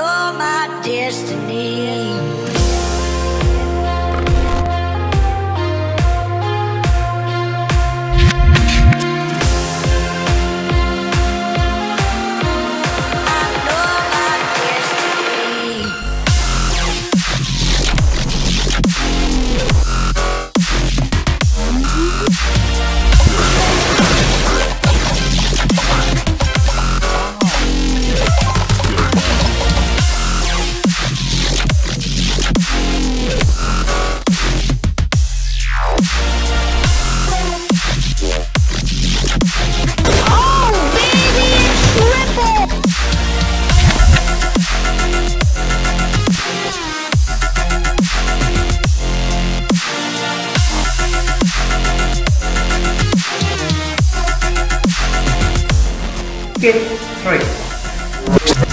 know my destiny. Get free.